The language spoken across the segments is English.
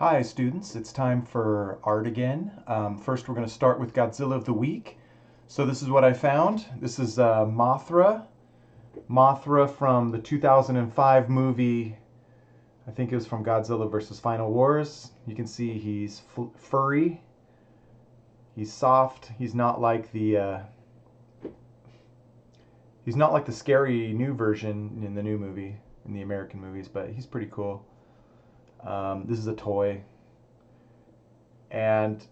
Hi students, it's time for art again. Um, first we're going to start with Godzilla of the Week. So this is what I found. This is uh, Mothra. Mothra from the 2005 movie, I think it was from Godzilla vs. Final Wars. You can see he's furry. He's soft. He's not like the uh, he's not like the scary new version in the new movie in the American movies, but he's pretty cool. Um, this is a toy. And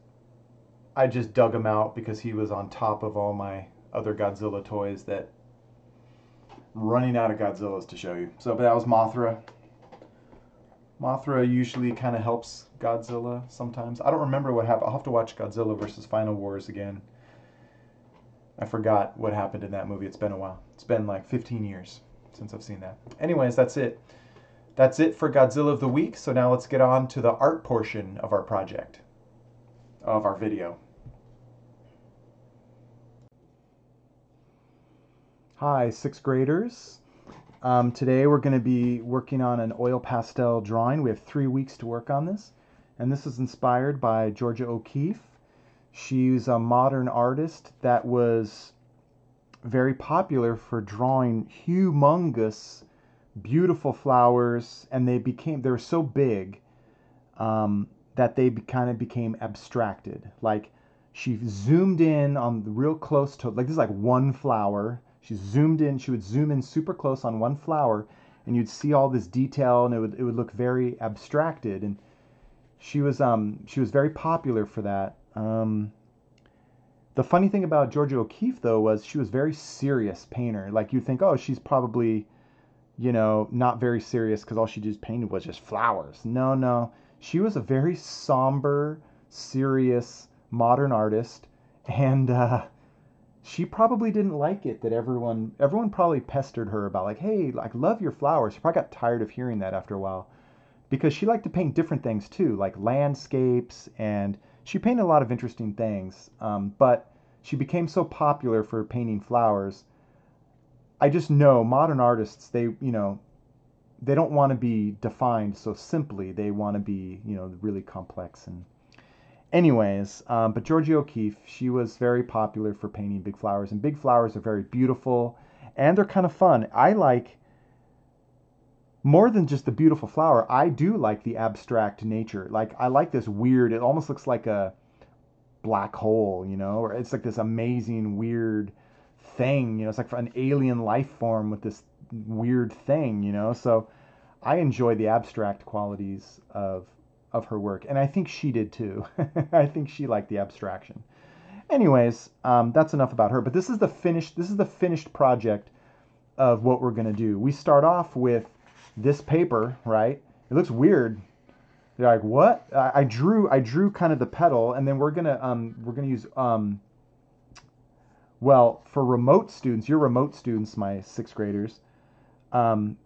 I just dug him out because he was on top of all my other Godzilla toys that running out of Godzillas to show you. So but that was Mothra. Mothra usually kind of helps Godzilla sometimes. I don't remember what happened. I'll have to watch Godzilla versus Final Wars again. I forgot what happened in that movie. It's been a while. It's been like 15 years since I've seen that. Anyways, that's it. That's it for Godzilla of the Week. So now let's get on to the art portion of our project, of our video. Hi, sixth graders. Um, today we're going to be working on an oil pastel drawing. We have three weeks to work on this. And this is inspired by Georgia O'Keeffe. She's a modern artist that was very popular for drawing humongous beautiful flowers, and they became they were so big um, that they be, kind of became abstracted. Like she zoomed in on the real close to like this is like one flower. She zoomed in. She would zoom in super close on one flower, and you'd see all this detail, and it would it would look very abstracted. And she was um she was very popular for that. Um, the funny thing about Georgia O'Keeffe though was she was very serious painter. Like you think, oh, she's probably you know, not very serious because all she just painted was just flowers. No, no. She was a very somber, serious, modern artist, and uh, she probably didn't like it that everyone everyone probably pestered her about like, hey, like love your flowers. She probably got tired of hearing that after a while, because she liked to paint different things too, like landscapes, and she painted a lot of interesting things. Um, but she became so popular for painting flowers I just know modern artists, they, you know, they don't want to be defined so simply. They want to be, you know, really complex. And, anyways, um, but Georgia O'Keeffe, she was very popular for painting big flowers, and big flowers are very beautiful and they're kind of fun. I like more than just the beautiful flower. I do like the abstract nature. Like I like this weird. It almost looks like a black hole, you know, or it's like this amazing weird thing. You know, it's like an alien life form with this weird thing. You know, so I enjoy the abstract qualities of of her work, and I think she did too. I think she liked the abstraction. Anyways, um, that's enough about her. But this is the finished. This is the finished project of what we're gonna do. We start off with this paper, right? It looks weird. They're like, what? I, I drew. I drew kind of the petal, and then we're gonna um, we're gonna use um, well, for remote students, you're remote students, my sixth graders. Um,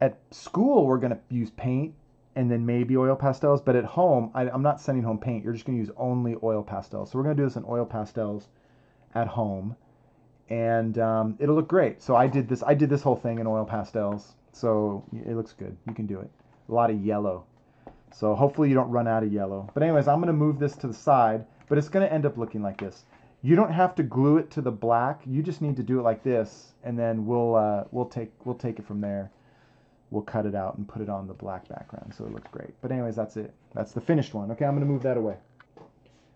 at school, we're going to use paint and then maybe oil pastels. But at home, I, am not sending home paint. You're just going to use only oil pastels. So we're going to do this in oil pastels at home, and um, it'll look great. So I did this. I did this whole thing in oil pastels. So it looks good. You can do it. A lot of yellow. So hopefully you don't run out of yellow. But anyways, I'm going to move this to the side, but it's going to end up looking like this. You don't have to glue it to the black. You just need to do it like this, and then we'll uh, we'll take we'll take it from there. We'll cut it out and put it on the black background so it looks great. But anyways, that's it. That's the finished one. Okay, I'm gonna move that away.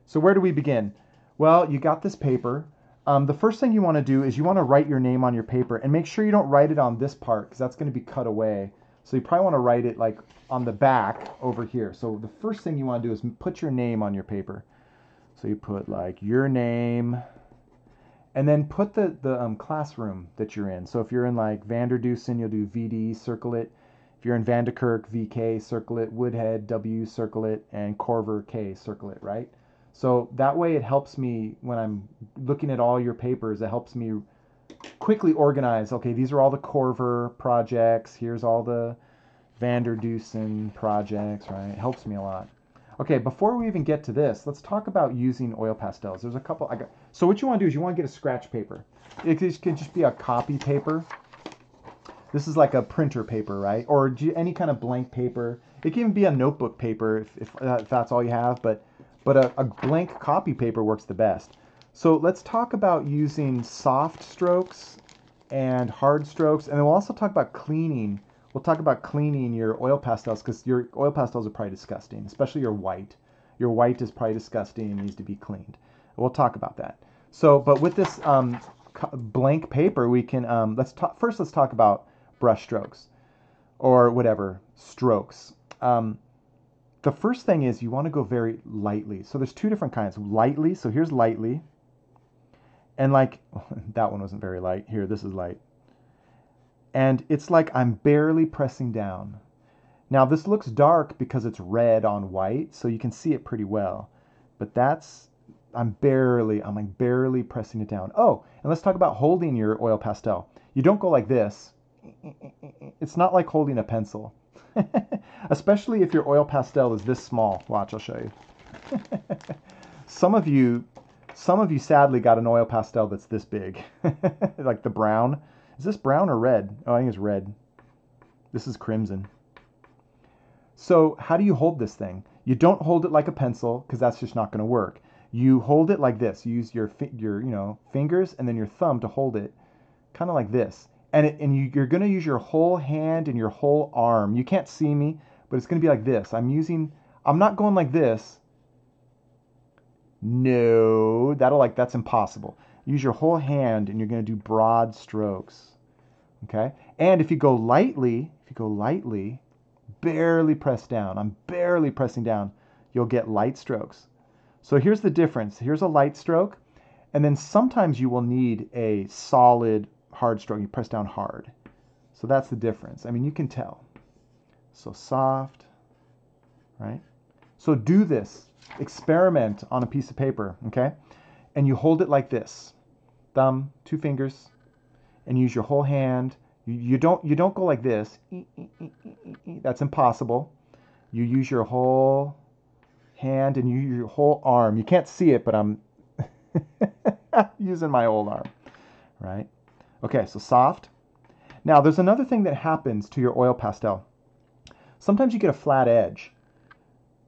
So where do we begin? Well, you got this paper. Um, the first thing you want to do is you want to write your name on your paper and make sure you don't write it on this part because that's going to be cut away. So you probably want to write it like on the back over here. So the first thing you want to do is put your name on your paper. So you put like your name, and then put the the um, classroom that you're in. So if you're in like Vanderdusen, you'll do VD, circle it. If you're in Vanderkerk, VK, circle it. Woodhead, W, circle it, and Corver, K, circle it. Right. So that way it helps me when I'm looking at all your papers. It helps me quickly organize. Okay, these are all the Corver projects. Here's all the Vanderdusen projects. Right. It helps me a lot. Okay, before we even get to this, let's talk about using oil pastels. There's a couple. I got, so what you want to do is you want to get a scratch paper. It can just be a copy paper. This is like a printer paper, right? Or any kind of blank paper. It can even be a notebook paper if, if, uh, if that's all you have, but, but a, a blank copy paper works the best. So let's talk about using soft strokes and hard strokes, and then we'll also talk about cleaning. We'll talk about cleaning your oil pastels because your oil pastels are probably disgusting, especially your white. Your white is probably disgusting and needs to be cleaned. We'll talk about that. So, but with this um, blank paper, we can um, let's talk first. Let's talk about brush strokes or whatever strokes. Um, the first thing is you want to go very lightly. So there's two different kinds. Lightly. So here's lightly. And like that one wasn't very light. Here, this is light. And it's like I'm barely pressing down. Now this looks dark because it's red on white, so you can see it pretty well. But that's I'm barely, I'm like barely pressing it down. Oh, and let's talk about holding your oil pastel. You don't go like this. It's not like holding a pencil. Especially if your oil pastel is this small. Watch, I'll show you. some of you, some of you sadly got an oil pastel that's this big. like the brown. Is this brown or red? Oh, I think it's red. This is crimson. So how do you hold this thing? You don't hold it like a pencil because that's just not going to work. You hold it like this. You use your your you know fingers and then your thumb to hold it, kind of like this. And it, and you, you're going to use your whole hand and your whole arm. You can't see me, but it's going to be like this. I'm using. I'm not going like this. No, that'll like that's impossible. Use your whole hand and you're going to do broad strokes. Okay? And if you go lightly, if you go lightly, barely press down. I'm barely pressing down. You'll get light strokes. So here's the difference. Here's a light stroke, and then sometimes you will need a solid hard stroke. You press down hard. So that's the difference. I mean, you can tell. So soft, right? So do this. Experiment on a piece of paper, okay? And you hold it like this. Thumb, two fingers, and use your whole hand. You, don't you don't go like this. That's impossible. You use your whole hand and you use your whole arm. You can't see it, but I'm using my old arm, right? Okay, so soft. Now, there's another thing that happens to your oil pastel. Sometimes you get a flat edge.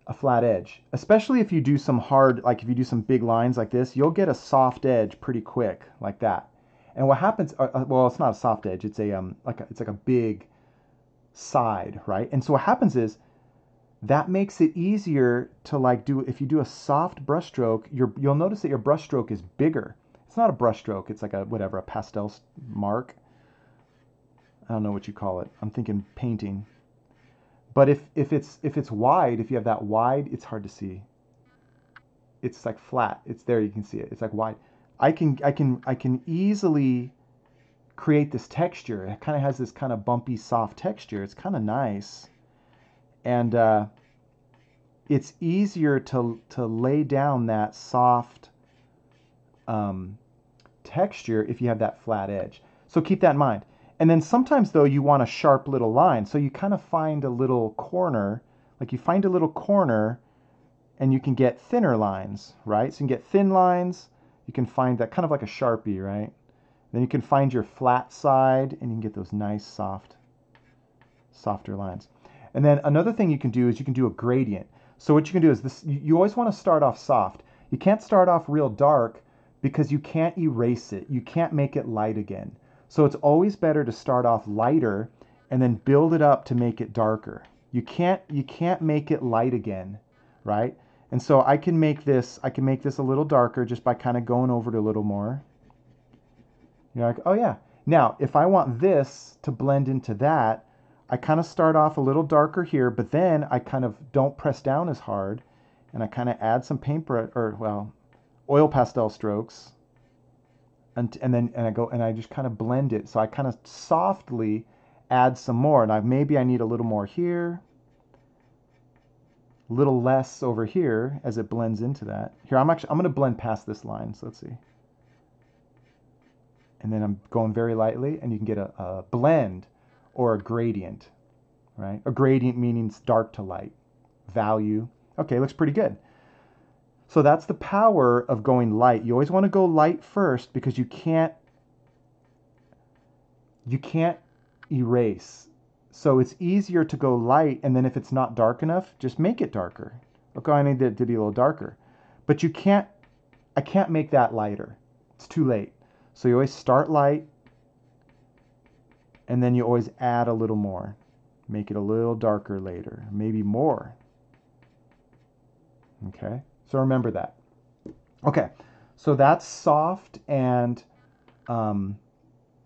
A flat edge. Especially if you do some hard, like if you do some big lines like this, you'll get a soft edge pretty quick, like that. And what happens, uh, uh well, it's not a soft edge, it's a, um, like a, it's like a big side, right? And so what happens is, that makes it easier to like do if you do a soft brushstroke your you'll notice that your brushstroke is bigger it's not a brushstroke it's like a whatever a pastel mark i don't know what you call it i'm thinking painting but if if it's if it's wide if you have that wide it's hard to see. It's like flat. It's there you can see it. It's like wide. I can i can i can easily create this texture. It kind of has this kind of bumpy soft texture. It's kind of nice. And uh, it's easier to to lay down that soft um, texture if you have that flat edge. So keep that in mind. And then sometimes though you want a sharp little line, so you kind of find a little corner, like you find a little corner, and you can get thinner lines, right? So you can get thin lines. You can find that kind of like a sharpie, right? Then you can find your flat side, and you can get those nice soft, softer lines. And then another thing you can do is you can do a gradient. So what you can do is this, you always want to start off soft. You can't start off real dark because you can't erase it. You can't make it light again. So it's always better to start off lighter and then build it up to make it darker. You can't you can't make it light again, right? And so I can make this I can make this a little darker just by kind of going over it a little more. You're like, "Oh yeah." Now, if I want this to blend into that, I kind of start off a little darker here, but then I kind of don't press down as hard and I kind of add some paintbrush or well, oil pastel strokes. And, and then and I go and I just kind of blend it. So I kind of softly add some more. And I maybe I need a little more here, a little less over here as it blends into that. Here I'm actually I'm going to blend past this line. So let's see. And then I'm going very lightly, and you can get a, a blend or a gradient, right? A gradient meaning dark to light. Value. Okay, looks pretty good. So that's the power of going light. You always want to go light first because you can't you can't erase. so it's easier to go light, and then if it's not dark enough, just make it darker. Okay, I need it to be a little darker. But you can't, I can't make that lighter. It's too late. So you always start light, and then you always add a little more. Make it a little darker later, maybe more. Okay, so remember that. Okay, so that's soft and um,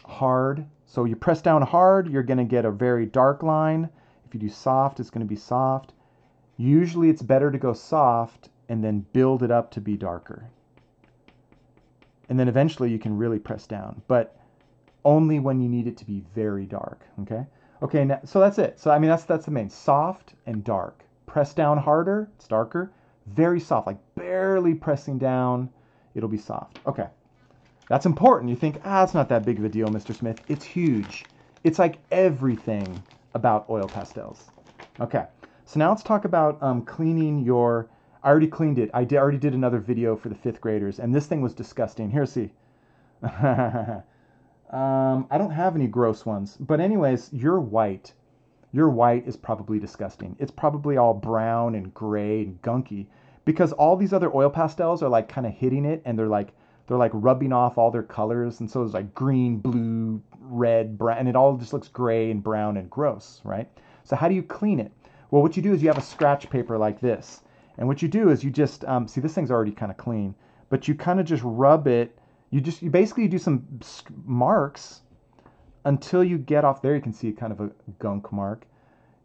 hard. So you press down hard, you're going to get a very dark line. If you do soft, it's going to be soft. Usually it's better to go soft and then build it up to be darker. And then eventually you can really press down, but only when you need it to be very dark, okay? Okay, now, so that's it. So I mean that's that's the main soft and dark. Press down harder, it's darker. Very soft, like barely pressing down, it'll be soft. Okay. That's important. You think, ah, it's not that big of a deal, Mr. Smith. It's huge. It's like everything about oil pastels. Okay, so now let's talk about um, cleaning your. I already cleaned it. I did, already did another video for the fifth graders, and this thing was disgusting. Here, see. um, I don't have any gross ones, but anyways, your white. Your white is probably disgusting. It's probably all brown and gray and gunky because all these other oil pastels are like kind of hitting it, and they're like they're like rubbing off all their colors and so it's like green blue red brown and it all just looks gray and brown and gross right so how do you clean it well what you do is you have a scratch paper like this and what you do is you just um, see this thing's already kind of clean but you kind of just rub it you just you basically do some marks until you get off there you can see kind of a gunk mark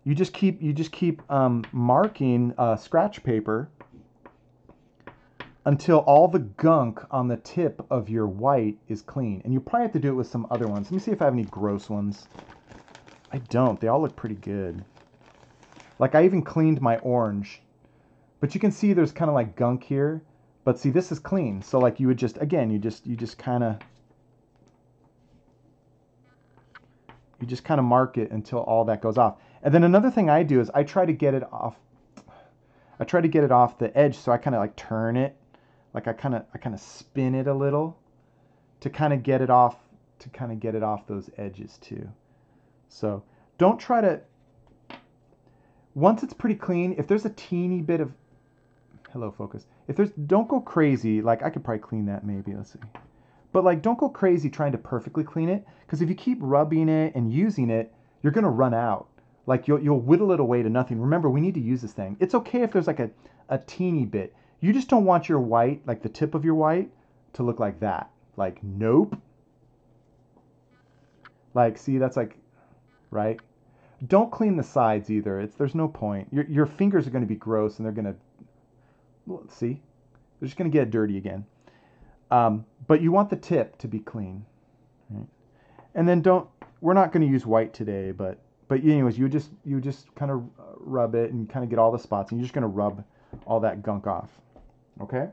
you just keep you just keep um, marking uh, scratch paper until all the gunk on the tip of your white is clean. And you probably have to do it with some other ones. Let me see if I have any gross ones. I don't. They all look pretty good. Like I even cleaned my orange. But you can see there's kind of like gunk here. But see, this is clean. So like you would just, again, you just, you just kind of, you just kind of mark it until all that goes off. And then another thing I do is I try to get it off, I try to get it off the edge. So I kind of like turn it like I kind of I kind of spin it a little to kind of get it off to kind of get it off those edges too. So don't try to once it's pretty clean, if there's a teeny bit of hello focus. If there's don't go crazy, like I could probably clean that maybe, let's see. But like don't go crazy trying to perfectly clean it because if you keep rubbing it and using it, you're going to run out. Like you'll you'll whittle it away to nothing. Remember, we need to use this thing. It's okay if there's like a a teeny bit. You just don't want your white, like the tip of your white, to look like that. Like, nope. Like, see, that's like, right? Don't clean the sides either. It's there's no point. Your your fingers are going to be gross and they're going to let's see. They're just going to get dirty again. Um, but you want the tip to be clean. Right? And then don't. We're not going to use white today, but but anyways, you just you just kind of rub it and kind of get all the spots, and you're just going to rub all that gunk off. Okay?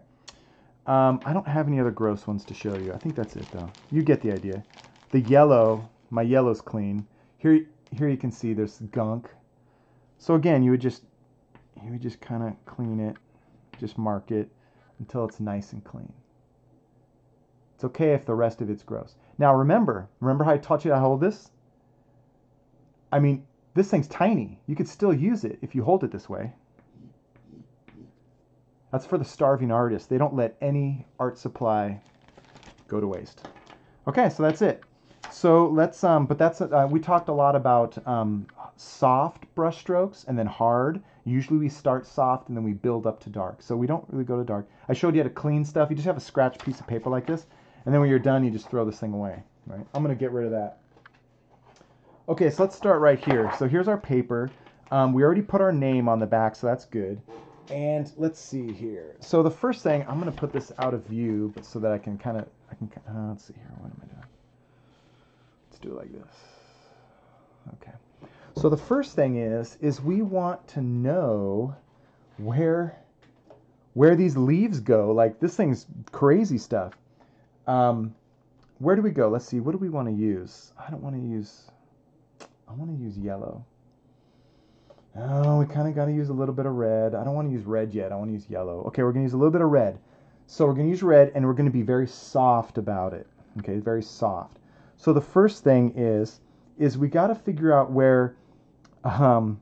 Um, I don't have any other gross ones to show you. I think that's it, though. You get the idea. The yellow, my yellow's clean. Here, here you can see there's gunk. So again, you would just, you would just kind of clean it, just mark it until it's nice and clean. It's okay if the rest of it's gross. Now remember, remember how I taught you how to hold this? I mean, this thing's tiny. You could still use it if you hold it this way. That's for the starving artist. They don't let any art supply go to waste. Okay, so that's it. So let's, um, but that's, uh, we talked a lot about um, soft brush strokes and then hard. Usually we start soft and then we build up to dark. So we don't really go to dark. I showed you how to clean stuff. You just have a scratch piece of paper like this. And then when you're done, you just throw this thing away, right? I'm going to get rid of that. Okay, so let's start right here. So here's our paper. Um, we already put our name on the back, so that's good. And let's see here. So the first thing, I'm going to put this out of view, so that I can kind of, I can, uh, let's see here. What am I doing? Let's do it like this. Okay. So the first thing is, is we want to know where, where these leaves go. Like this thing's crazy stuff. Um, where do we go? Let's see. What do we want to use? I don't want to use, I want to use yellow. Oh, we kind of got to use a little bit of red. I don't want to use red yet. I want to use yellow. Okay, we're going to use a little bit of red. So we're going to use red and we're going to be very soft about it. Okay, very soft. So the first thing is, is we got to figure out where um,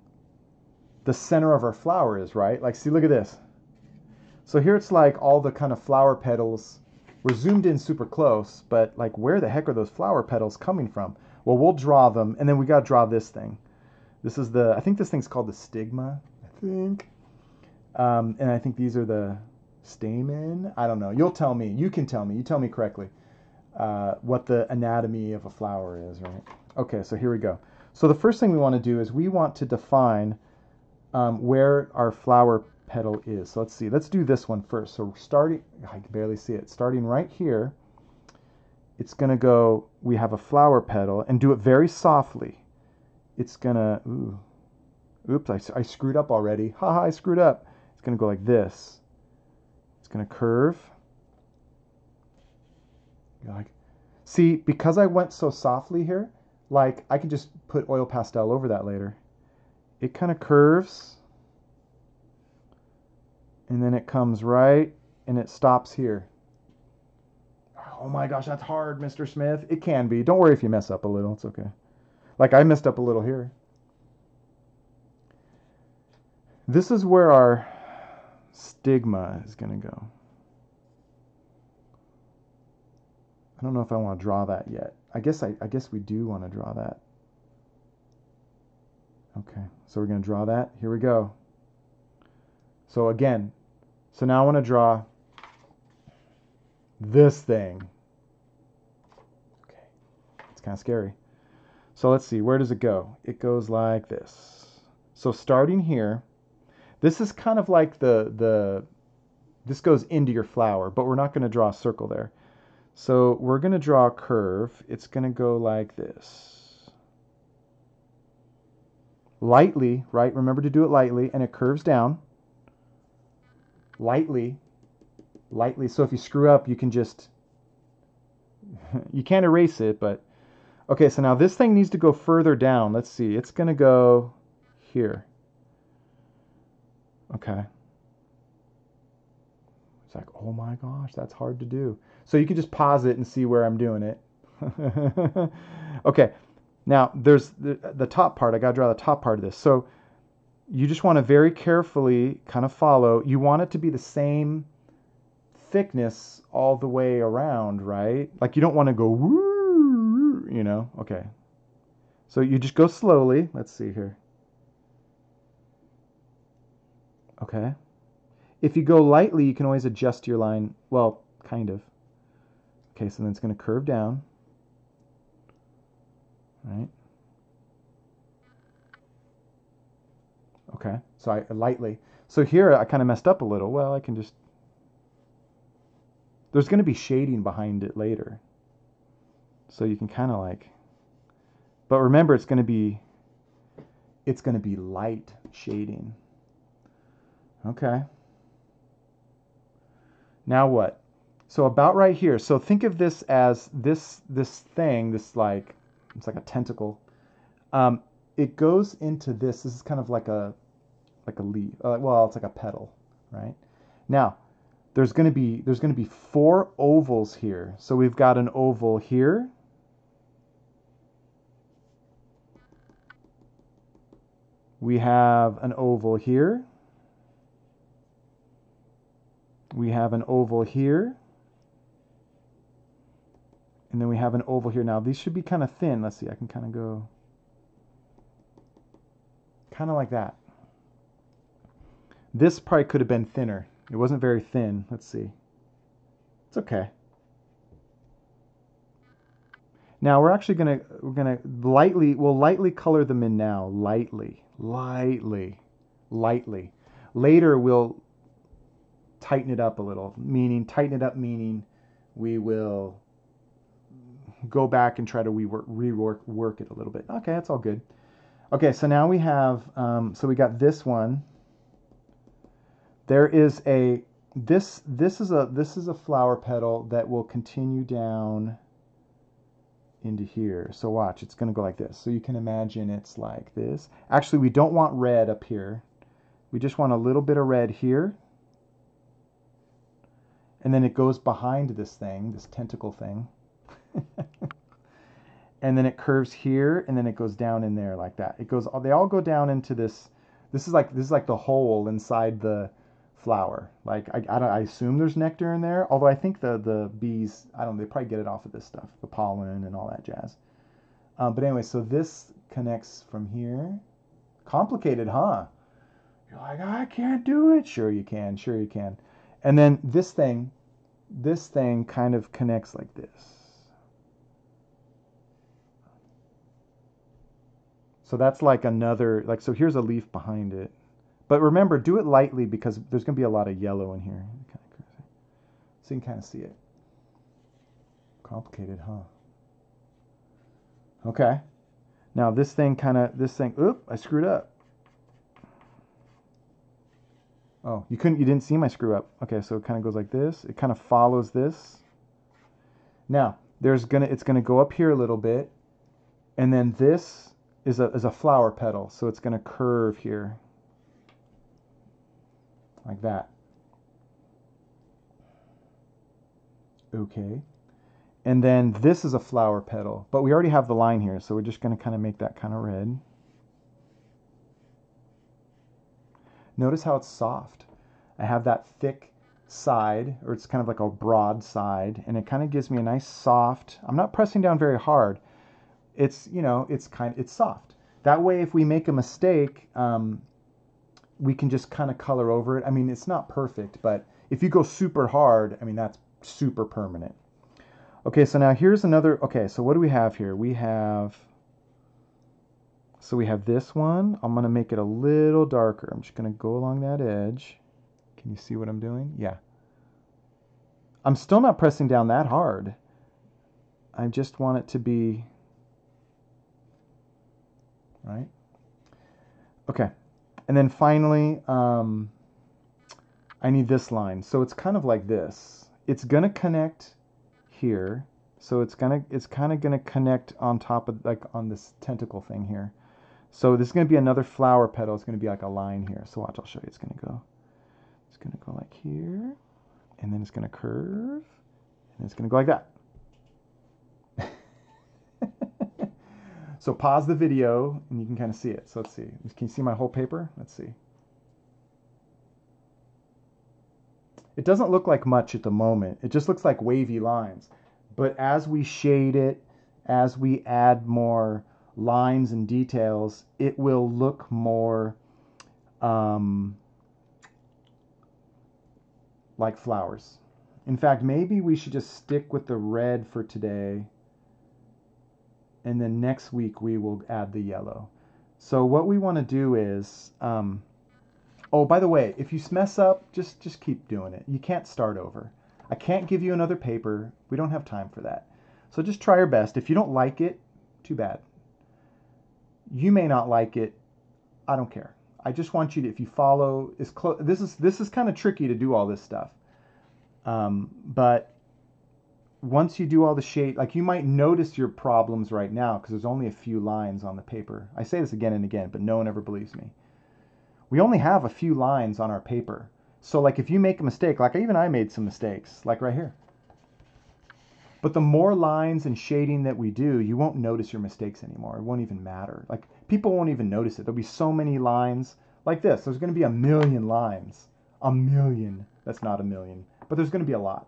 the center of our flower is, right? Like, see, look at this. So here it's like all the kind of flower petals. We're zoomed in super close, but like, where the heck are those flower petals coming from? Well, we'll draw them, and then we got to draw this thing. This is the, I think this thing's called the stigma, I think. Um, and I think these are the stamen. I don't know. You'll tell me. You can tell me. You tell me correctly uh, what the anatomy of a flower is, right? Okay, so here we go. So the first thing we want to do is we want to define um, where our flower petal is. So let's see. Let's do this one first. So starting, I can barely see it. Starting right here, it's going to go, we have a flower petal, and do it very softly. It's going to, oops, I, I screwed up already. Haha, ha, I screwed up. It's going to go like this. It's going to curve. Like, see, because I went so softly here, like I can just put oil pastel over that later. It kind of curves and then it comes right and it stops here. Oh my gosh, that's hard, Mr. Smith. It can be. Don't worry if you mess up a little. It's okay. Like I messed up a little here. This is where our stigma is going to go. I don't know if I want to draw that yet. I guess I, I guess we do want to draw that. Okay, so we're going to draw that. Here we go. So again, so now I want to draw this thing. Okay, it's kind of scary. So let's see, where does it go? It goes like this. So starting here, this is kind of like the, the this goes into your flower, but we're not going to draw a circle there. So we're going to draw a curve. It's going to go like this. Lightly, right? Remember to do it lightly, and it curves down. Lightly, lightly. So if you screw up, you can just, you can't erase it, but, okay, so now this thing needs to go further down. Let's see. It's going to go here. Okay. It's like, oh my gosh, that's hard to do. So you can just pause it and see where I'm doing it. okay, now there's the, the top part. I got to draw the top part of this. So you just want to very carefully kind of follow. You want it to be the same thickness all the way around, right? Like you don't want to go, you know? Okay. So you just go slowly. Let's see here. Okay. If you go lightly, you can always adjust your line. Well, kind of. Okay, so then it's going to curve down. Right? Okay, so I lightly. So here I kind of messed up a little. Well, I can just... There's going to be shading behind it later. So you can kind of like... But remember, it's going to be... It's going to be light shading. Okay. Now what? So about right here. So think of this as this this thing, this like it's like a tentacle. Um, it goes into this. This is kind of like a like a leaf. Uh, well, it's like a petal, right? Now, there's going to be there's going to be four ovals here. So we've got an oval here. We have an oval here. we have an oval here. And then we have an oval here. Now, these should be kind of thin. Let's see, I can kind of go kind of like that. This probably could have been thinner. It wasn't very thin. Let's see. It's okay. Now we're actually gonna we're gonna lightly we'll lightly color them in now. Lightly, lightly, lightly. Later we'll tighten it up a little. Meaning, tighten it up meaning we will go back and try to rework, rework work it a little bit. Okay, that's all good. Okay, so now we have, um, so we got this one. There is a, this, this is a, this is a flower petal that will continue down into here. So watch, it's going to go like this. So you can imagine it's like this. Actually, we don't want red up here. We just want a little bit of red here and then it goes behind this thing, this tentacle thing. and then it curves here, and then it goes down in there like that. It goes, they all go down into this. This is like this is like the hole inside the flower. Like I, I, I assume there's nectar in there, although I think the the bees, I don't, know, they probably get it off of this stuff, the pollen and all that jazz. Um, but anyway, so this connects from here. Complicated, huh? You're like, I can't do it. Sure you can. Sure you can. And then this thing, this thing kind of connects like this. So that's like another, like, so here's a leaf behind it. But remember, do it lightly because there's going to be a lot of yellow in here. So you can kind of see it. Complicated, huh? Okay. Now this thing kind of, this thing, oop, I screwed up. Oh, you couldn't, you didn't see my screw up. Okay, so it kind of goes like this. It kind of follows this. Now, there's gonna, it's gonna go up here a little bit, and then this is a, is a flower petal, so it's gonna curve here. Like that. Okay. And then this is a flower petal, but we already have the line here, so we're just going to kind of make that kind of red. Notice how it's soft. I have that thick side, or it's kind of like a broad side, and it kind of gives me a nice soft, I'm not pressing down very hard. It's, you know, it's kind it's soft. That way, if we make a mistake, um, we can just kind of color over it. I mean, it's not perfect, but if you go super hard, I mean, that's super permanent. Okay, so now here's another, okay, so what do we have here? We have, so we have this one. I'm going to make it a little darker. I'm just going to go along that edge. Can you see what I'm doing? Yeah. I'm still not pressing down that hard. I just want it to be, right? Okay. And then finally, um, I need this line. So it's kind of like this. It's going to connect here. So it's gonna it's kind of gonna connect on top of like on this tentacle thing here. So this is gonna be another flower petal. It's gonna be like a line here. So watch, I'll show you. It's gonna go. It's gonna go like here, and then it's gonna curve, and it's gonna go like that. So pause the video, and you can kind of see it. So let's see. Can you see my whole paper? Let's see. It doesn't look like much at the moment. It just looks like wavy lines. But as we shade it, as we add more lines and details, it will look more um, like flowers. In fact, maybe we should just stick with the red for today. And then next week we will add the yellow. So what we want to do is, um, oh, by the way, if you mess up, just, just keep doing it. You can't start over. I can't give you another paper. We don't have time for that. So just try your best. If you don't like it, too bad. You may not like it. I don't care. I just want you to, if you follow, is close. This is this is kind of tricky to do all this stuff. Um, but once you do all the shade, like you might notice your problems right now because there's only a few lines on the paper. I say this again and again, but no one ever believes me. We only have a few lines on our paper. So like if you make a mistake, like even I made some mistakes, like right here. But the more lines and shading that we do, you won't notice your mistakes anymore. It won't even matter. Like people won't even notice it. There'll be so many lines like this. There's going to be a million lines. A million. That's not a million, but there's going to be a lot.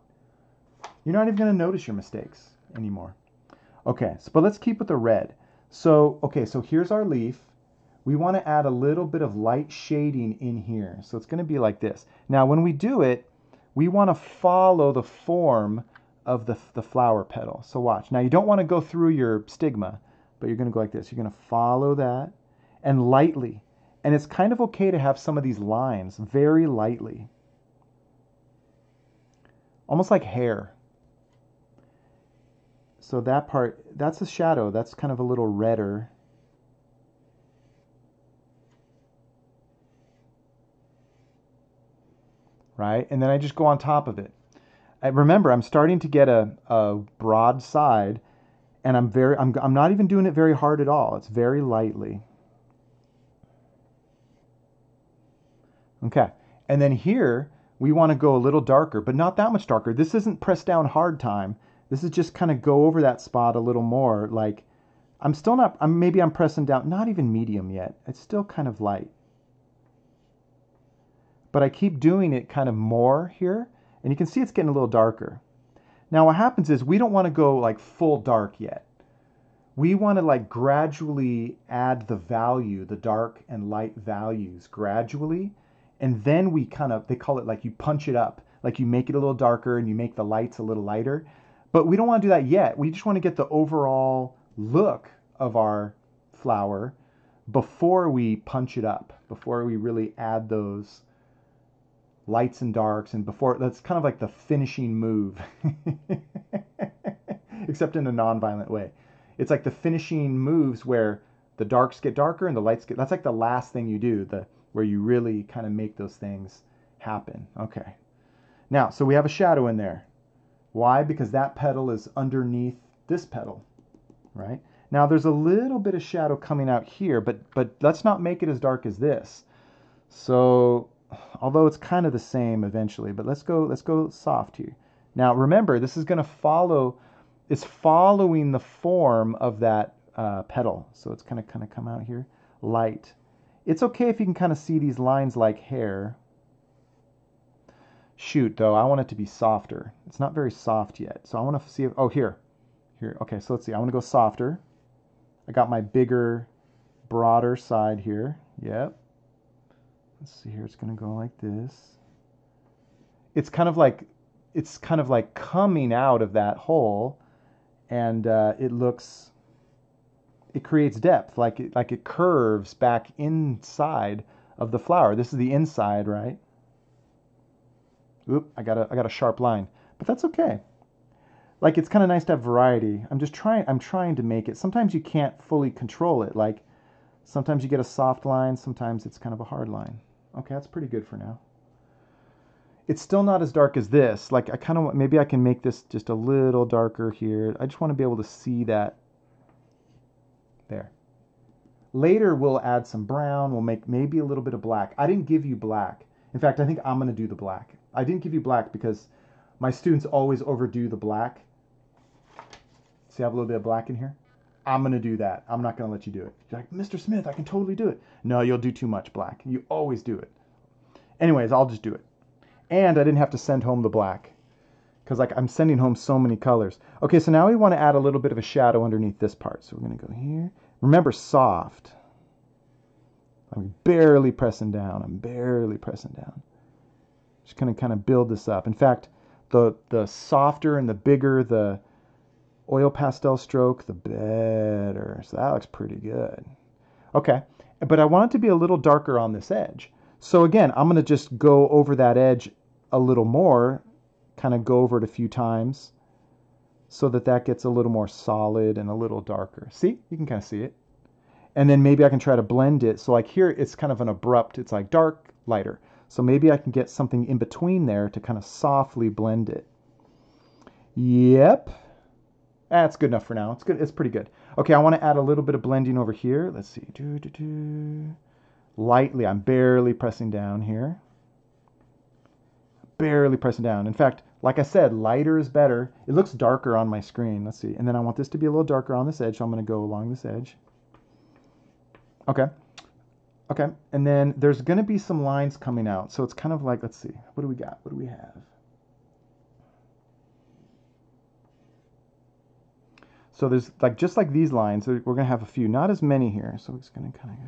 You're not even going to notice your mistakes anymore. Okay, so but let's keep with the red. So, okay, so here's our leaf we want to add a little bit of light shading in here. So it's going to be like this. Now, when we do it, we want to follow the form of the, the flower petal. So watch. Now, you don't want to go through your stigma, but you're going to go like this. You're going to follow that and lightly. And it's kind of okay to have some of these lines very lightly. Almost like hair. So that part, that's a shadow. That's kind of a little redder. right? And then I just go on top of it. I, remember, I'm starting to get a, a broad side, and I'm very, I'm, I'm not even doing it very hard at all. It's very lightly. Okay, and then here we want to go a little darker, but not that much darker. This isn't pressed down hard time. This is just kind of go over that spot a little more, like I'm still not, I'm, maybe I'm pressing down, not even medium yet. It's still kind of light. But I keep doing it kind of more here, and you can see it's getting a little darker. Now what happens is we don't want to go like full dark yet. We want to like gradually add the value, the dark and light values gradually, and then we kind of, they call it like you punch it up, like you make it a little darker and you make the lights a little lighter. But we don't want to do that yet. We just want to get the overall look of our flower before we punch it up, before we really add those lights and darks and before that's kind of like the finishing move. Except in a non-violent way. It's like the finishing moves where the darks get darker and the lights get that's like the last thing you do the where you really kind of make those things happen. Okay. Now so we have a shadow in there why because that petal is underneath this petal right now there's a little bit of shadow coming out here but but let's not make it as dark as this so although it's kind of the same eventually, but let's go let's go soft here. Now remember, this is going to follow, it's following the form of that uh, petal. So it's kind of kind of come out here, light. It's okay if you can kind of see these lines like hair. Shoot, though, I want it to be softer. It's not very soft yet. So I want to see if, oh, here, here. Okay, so let's see. I want to go softer. I got my bigger, broader side here. Yep. Let's see here, it's going to go like this. It's kind of like it's kind of like coming out of that hole, and uh, it looks it creates depth, like it, like it curves back inside of the flower. This is the inside, right? Oop, I got a I got a sharp line, but that's okay. Like it's kind of nice to have variety. I'm just trying I'm trying to make it. Sometimes you can't fully control it. Like sometimes you get a soft line, sometimes it's kind of a hard line. Okay, that's pretty good for now. It's still not as dark as this. Like I kind of want maybe I can make this just a little darker here. I just want to be able to see that there. Later we'll add some brown. We'll make maybe a little bit of black. I didn't give you black. In fact, I think I'm going to do the black. I didn't give you black because my students always overdo the black. See, I have a little bit of black in here. I'm going to do that. I'm not going to let you do it. You're like, Mr. Smith, I can totally do it. No, you'll do too much black. You always do it. Anyways, I'll just do it. And I didn't have to send home the black because like I'm sending home so many colors. Okay, so now we want to add a little bit of a shadow underneath this part. So we're going to go here. Remember, soft. I'm barely pressing down. I'm barely pressing down. Just going to kind of build this up. In fact, the the softer and the bigger the oil pastel stroke, the better. So that looks pretty good. Okay, but I want it to be a little darker on this edge. So again, I'm going to just go over that edge a little more, kind of go over it a few times so that that gets a little more solid and a little darker. See, you can kind of see it. And then maybe I can try to blend it. So like here, it's kind of an abrupt, it's like dark, lighter. So maybe I can get something in between there to kind of softly blend it. Yep. That's good enough for now. It's good. It's pretty good. Okay, I want to add a little bit of blending over here. Let's see. Do, do, do. Lightly, I'm barely pressing down here. Barely pressing down. In fact, like I said, lighter is better. It looks darker on my screen. Let's see. And then I want this to be a little darker on this edge, so I'm going to go along this edge. Okay. Okay. And then there's going to be some lines coming out. So it's kind of like, let's see. What do we got? What do we have? So there's like just like these lines, we're going to have a few, not as many here. So it's going to kind of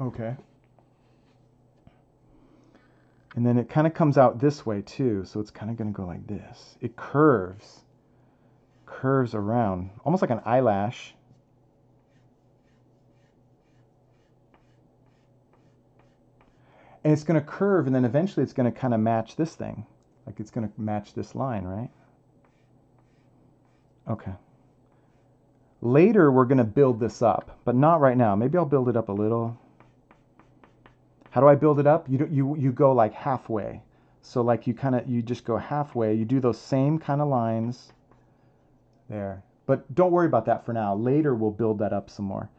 Okay. And then it kind of comes out this way too. So it's kind of going to go like this. It curves, curves around, almost like an eyelash. and it's going to curve and then eventually it's going to kind of match this thing. Like it's going to match this line right? Okay. Later we're going to build this up but not right now. Maybe I'll build it up a little. How do I build it up? You you you go like halfway. So like you kind of you just go halfway. You do those same kind of lines there but don't worry about that for now later we'll build that up some more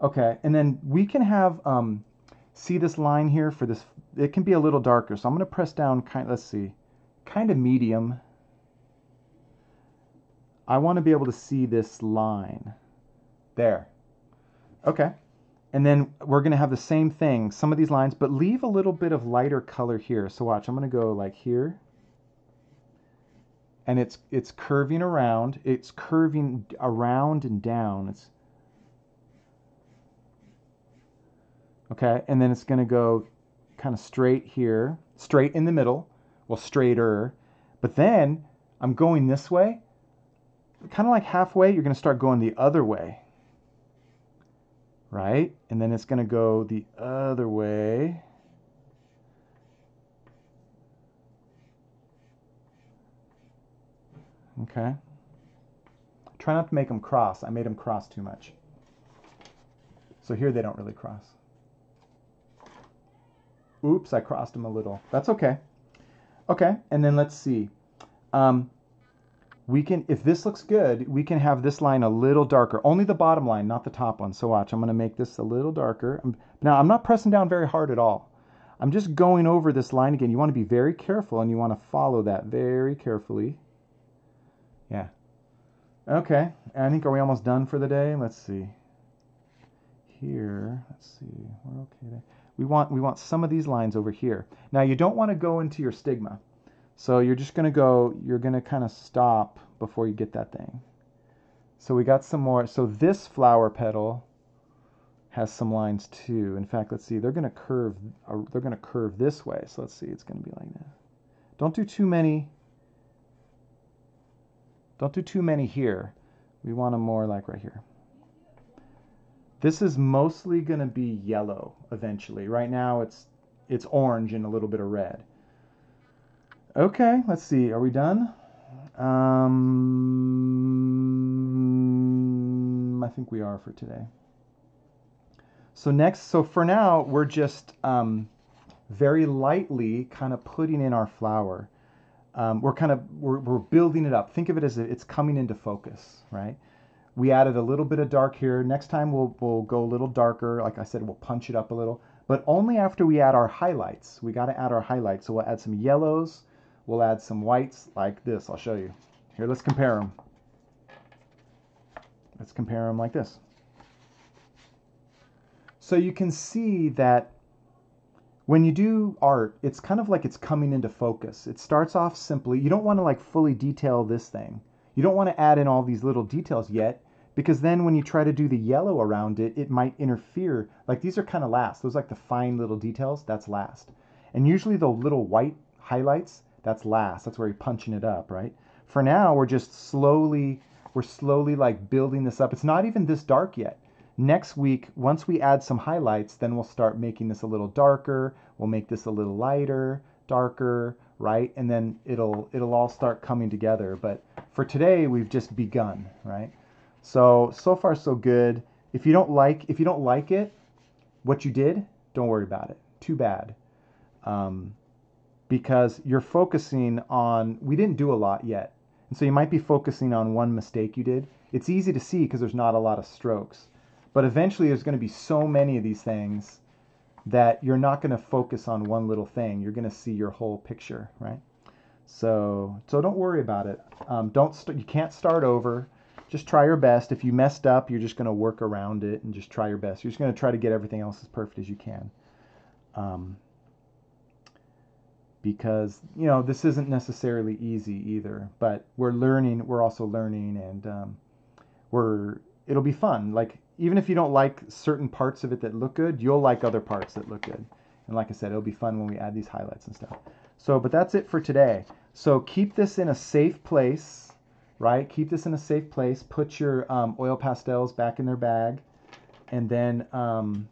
okay and then we can have um, see this line here for this, it can be a little darker. So I'm going to press down, kind. let's see, kind of medium. I want to be able to see this line. There. Okay. And then we're going to have the same thing, some of these lines, but leave a little bit of lighter color here. So watch, I'm going to go like here. And it's it's curving around. It's curving around and down. It's Okay, and then it's going to go kind of straight here, straight in the middle, well, straighter. But then I'm going this way, kind of like halfway, you're going to start going the other way right? And then it's going to go the other way. Okay. Try not to make them cross. I made them cross too much. So here they don't really cross. Oops, I crossed them a little. That's okay. Okay, and then let's see. Um, we can, if this looks good, we can have this line a little darker. Only the bottom line, not the top one. So watch, I'm going to make this a little darker. Now, I'm not pressing down very hard at all. I'm just going over this line again. You want to be very careful and you want to follow that very carefully. Yeah. Okay, I think, are we almost done for the day? Let's see. Here, let's see, we're okay there. We want, we want some of these lines over here. Now, you don't want to go into your stigma. So you're just going to go, you're going to kind of stop before you get that thing. So we got some more. So this flower petal has some lines too. In fact, let's see, they're going to curve, uh, they're going to curve this way. So let's see, it's going to be like that. Don't do too many. Don't do too many here. We want them more like right here. This is mostly going to be yellow eventually. Right now it's it's orange and a little bit of red. Okay, let's see. Are we done? Um, I think we are for today. So next, so for now, we're just um, very lightly kind of putting in our flower. Um, we're kind of we're, we're building it up. Think of it as it's coming into focus, right? We added a little bit of dark here. Next time we'll we'll go a little darker. Like I said, we'll punch it up a little, but only after we add our highlights. We got to add our highlights. So we'll add some yellows We'll add some whites like this. I'll show you. Here, let's compare them. Let's compare them like this. So you can see that when you do art, it's kind of like it's coming into focus. It starts off simply. You don't want to like fully detail this thing. You don't want to add in all these little details yet because then when you try to do the yellow around it, it might interfere. Like these are kind of last. Those like the fine little details, that's last. And usually the little white highlights, that's last. That's where you're punching it up, right? For now, we're just slowly, we're slowly like building this up. It's not even this dark yet. Next week, once we add some highlights, then we'll start making this a little darker. We'll make this a little lighter, darker, right? And then it'll it'll all start coming together. But for today, we've just begun, right? So so far so good. If you don't like if you don't like it, what you did, don't worry about it. Too bad. Um, because you're focusing on, we didn't do a lot yet. And so you might be focusing on one mistake you did. It's easy to see because there's not a lot of strokes. But eventually there's going to be so many of these things that you're not going to focus on one little thing. You're going to see your whole picture, right? So, so don't worry about it. Um, don't st- you can't start over. Just try your best. If you messed up, you're just going to work around it and just try your best. You're just going to try to get everything else as perfect as you can. Um, because you know this isn't necessarily easy either but we're learning we're also learning and um, we're it'll be fun like even if you don't like certain parts of it that look good you'll like other parts that look good. And like i said it'll be fun when we add these highlights and stuff. So but that's it for today. So keep this in a safe place right? Keep this in a safe place. Put your um, oil pastels back in their bag and then um,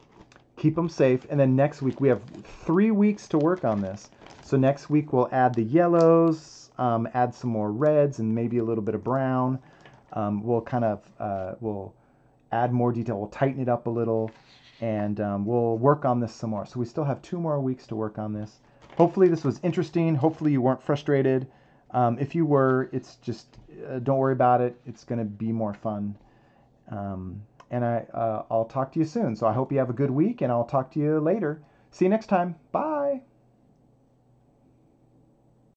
keep them safe. And then next week we have three weeks to work on this. So next week we'll add the yellows, um, add some more reds and maybe a little bit of brown. Um, we'll kind of, uh, we'll add more detail, we'll tighten it up a little and um, we'll work on this some more. So we still have two more weeks to work on this. Hopefully this was interesting. Hopefully you weren't frustrated. Um, if you were, it's just, uh, don't worry about it. It's going to be more fun. Um, and I, uh, I'll talk to you soon. So I hope you have a good week and I'll talk to you later. See you next time. Bye.